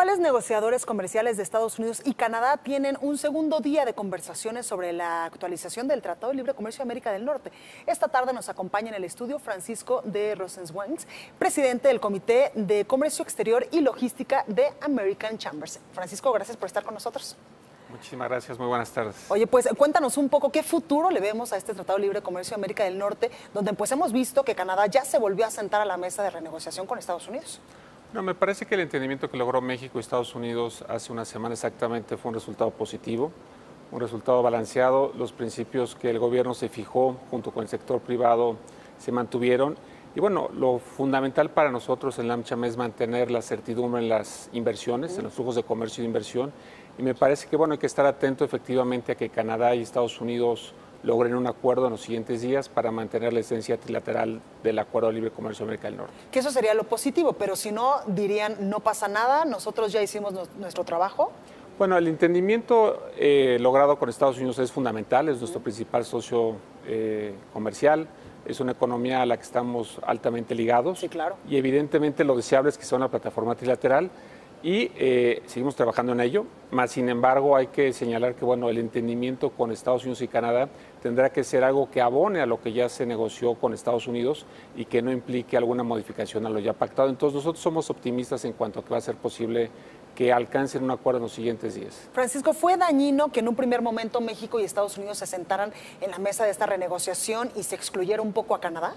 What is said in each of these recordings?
principales negociadores comerciales de Estados Unidos y Canadá tienen un segundo día de conversaciones sobre la actualización del Tratado de Libre Comercio de América del Norte. Esta tarde nos acompaña en el estudio Francisco de Rosenzweig, presidente del Comité de Comercio Exterior y Logística de American Chambers. Francisco, gracias por estar con nosotros. Muchísimas gracias, muy buenas tardes. Oye, pues cuéntanos un poco qué futuro le vemos a este Tratado de Libre Comercio de América del Norte, donde pues hemos visto que Canadá ya se volvió a sentar a la mesa de renegociación con Estados Unidos. No, me parece que el entendimiento que logró México y Estados Unidos hace una semana exactamente fue un resultado positivo, un resultado balanceado. Los principios que el gobierno se fijó junto con el sector privado se mantuvieron. Y bueno, lo fundamental para nosotros en AmCham es mantener la certidumbre en las inversiones, en los flujos de comercio y de inversión. Y me parece que bueno, hay que estar atento efectivamente a que Canadá y Estados Unidos logren un acuerdo en los siguientes días para mantener la esencia trilateral del Acuerdo de Libre Comercio de América del Norte. Que eso sería lo positivo, pero si no, dirían, no pasa nada, nosotros ya hicimos nuestro trabajo. Bueno, el entendimiento eh, logrado con Estados Unidos es fundamental, es nuestro principal socio eh, comercial, es una economía a la que estamos altamente ligados. Sí, claro. Y evidentemente lo deseable es que sea una plataforma trilateral y eh, seguimos trabajando en ello. Más sin embargo, hay que señalar que bueno, el entendimiento con Estados Unidos y Canadá tendrá que ser algo que abone a lo que ya se negoció con Estados Unidos y que no implique alguna modificación a lo ya pactado. Entonces, nosotros somos optimistas en cuanto a que va a ser posible que alcancen un acuerdo en los siguientes días. Francisco, ¿fue dañino que en un primer momento México y Estados Unidos se sentaran en la mesa de esta renegociación y se excluyera un poco a Canadá?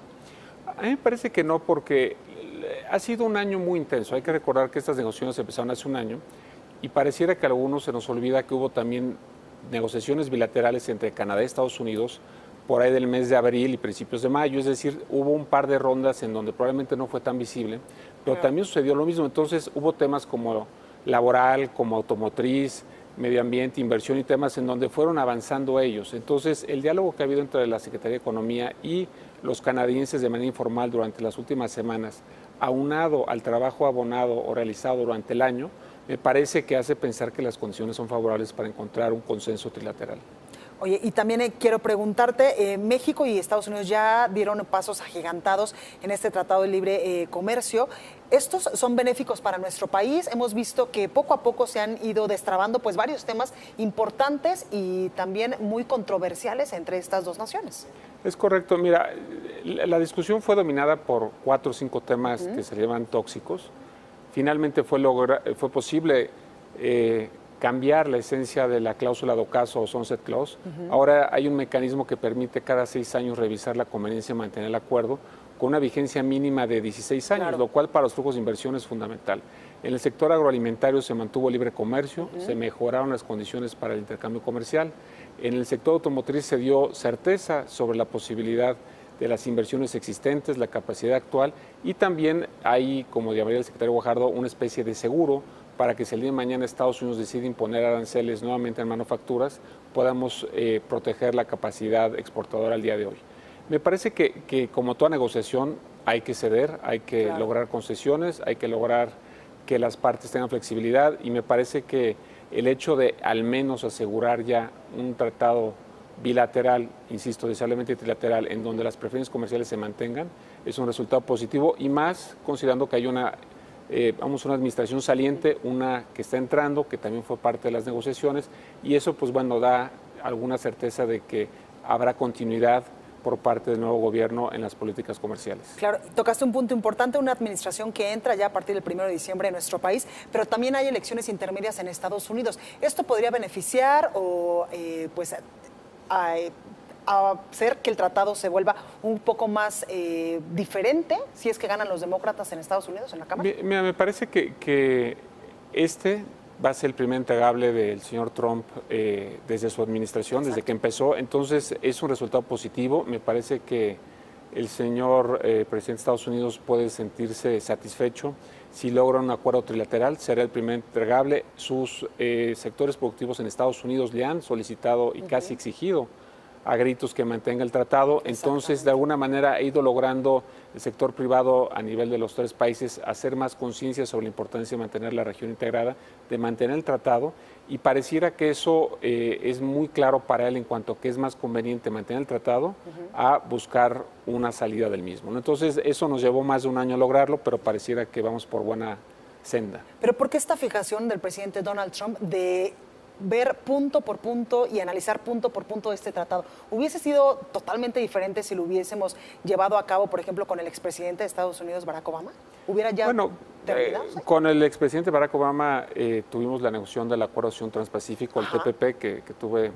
A mí me parece que no, porque ha sido un año muy intenso. Hay que recordar que estas negociaciones empezaron hace un año y pareciera que a algunos se nos olvida que hubo también negociaciones bilaterales entre Canadá y Estados Unidos por ahí del mes de abril y principios de mayo, es decir, hubo un par de rondas en donde probablemente no fue tan visible, pero también sucedió lo mismo. Entonces hubo temas como laboral, como automotriz, medio ambiente, inversión y temas en donde fueron avanzando ellos. Entonces, el diálogo que ha habido entre la Secretaría de Economía y los canadienses de manera informal durante las últimas semanas, aunado al trabajo abonado o realizado durante el año, me parece que hace pensar que las condiciones son favorables para encontrar un consenso trilateral. Oye, y también eh, quiero preguntarte, eh, México y Estados Unidos ya dieron pasos agigantados en este Tratado de Libre eh, Comercio. ¿Estos son benéficos para nuestro país? Hemos visto que poco a poco se han ido destrabando pues, varios temas importantes y también muy controversiales entre estas dos naciones. Es correcto. Mira, la discusión fue dominada por cuatro o cinco temas que se llaman tóxicos. Finalmente fue, fue posible cambiar la esencia de la cláusula de ocaso o sunset clause. Ahora hay un mecanismo que permite cada seis años revisar la conveniencia de mantener el acuerdo con una vigencia mínima de 16 años, lo cual para los flujos de inversión es fundamental. En el sector agroalimentario se mantuvo libre comercio, se mejoraron las condiciones para el intercambio comercial. En el sector automotriz se dio certeza sobre la posibilidad de las inversiones existentes, la capacidad actual y también hay, como llamaría el secretario Guajardo, una especie de seguro para que si el día de mañana Estados Unidos decide imponer aranceles nuevamente en manufacturas, podamos eh, proteger la capacidad exportadora al día de hoy. Me parece que, como toda negociación hay que ceder, hay que lograr concesiones, hay que lograr que las partes tengan flexibilidad y me parece que el hecho de al menos asegurar ya un tratado bilateral, insisto, deseablemente trilateral, en donde las preferencias comerciales se mantengan, es un resultado positivo y más considerando que hay una eh, vamos, una administración saliente, una que está entrando, que también fue parte de las negociaciones, y eso, pues bueno, da alguna certeza de que habrá continuidad por parte del nuevo gobierno en las políticas comerciales. Claro, tocaste un punto importante, una administración que entra ya a partir del 1 de diciembre en nuestro país, pero también hay elecciones intermedias en Estados Unidos. ¿Esto podría beneficiar o eh, pues a, hacer que el tratado se vuelva un poco más eh, diferente si es que ganan los demócratas en Estados Unidos, en la Cámara? Mira, me parece que, este va a ser el primer entregable del señor Trump eh, desde su administración, desde que empezó. Entonces es un resultado positivo. Me parece que el señor eh, presidente de Estados Unidos puede sentirse satisfecho si logra un acuerdo trilateral. Será el primer entregable. Sus sectores productivos en Estados Unidos le han solicitado y casi exigido a gritos que mantenga el tratado. Entonces, de alguna manera ha ido logrando el sector privado a nivel de los tres países hacer más conciencia sobre la importancia de mantener la región integrada, de mantener el tratado, y pareciera que eso eh, es muy claro para él en cuanto a que es más conveniente mantener el tratado a buscar una salida del mismo. Entonces, eso nos llevó más de un año a lograrlo, pero pareciera que vamos por buena senda. Pero ¿por qué esta fijación del presidente Donald Trump de ver punto por punto y analizar punto por punto este tratado. ¿Hubiese sido totalmente diferente si lo hubiésemos llevado a cabo, por ejemplo, con el expresidente de Estados Unidos, Barack Obama? ¿Hubiera ya bueno, eh, con el expresidente Barack Obama eh, tuvimos la negociación del Acuerdo de Acción Transpacífico, el TPP, que, tuve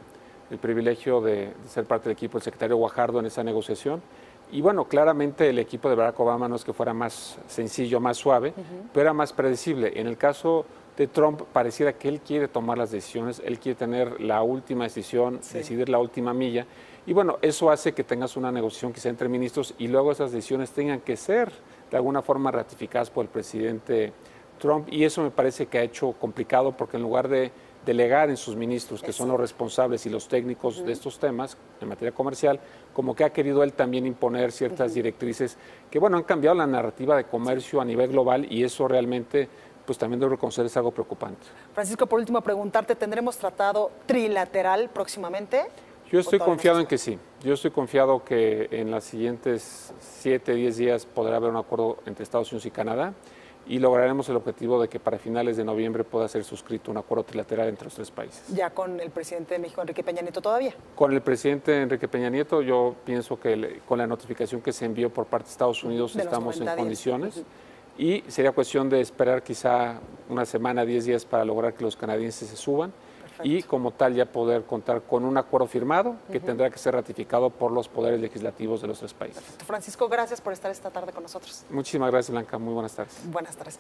el privilegio de, ser parte del equipo del secretario Guajardo en esa negociación. Y bueno, claramente el equipo de Barack Obama no es que fuera más sencillo, más suave, pero era más predecible. En el caso de Trump pareciera que él quiere tomar las decisiones, él quiere tener la última decisión, decidir la última milla. Y bueno, eso hace que tengas una negociación quizá entre ministros y luego esas decisiones tengan que ser de alguna forma ratificadas por el presidente Trump. Y eso me parece que ha hecho complicado porque en lugar de delegar en sus ministros, que son los responsables y los técnicos de estos temas en materia comercial, como que ha querido él también imponer ciertas directrices que, bueno, han cambiado la narrativa de comercio a nivel global y eso realmente pues también debo reconocer es algo preocupante. Francisco, por último, preguntarte, ¿tendremos tratado trilateral próximamente? Yo estoy confiado en que sí. Yo estoy confiado que en los siguientes 7, 10 días podrá haber un acuerdo entre Estados Unidos y Canadá y lograremos el objetivo de que para finales de noviembre pueda ser suscrito un acuerdo trilateral entre los tres países. ¿Ya con el presidente de México, Enrique Peña Nieto, todavía? Con el presidente Enrique Peña Nieto, yo pienso que con la notificación que se envió por parte de Estados Unidos estamos en condiciones y sería cuestión de esperar quizá una semana, 10 días para lograr que los canadienses se suban y como tal ya poder contar con un acuerdo firmado que tendrá que ser ratificado por los poderes legislativos de los tres países. Francisco, gracias por estar esta tarde con nosotros. Muchísimas gracias, Blanca. Muy buenas tardes. Buenas tardes.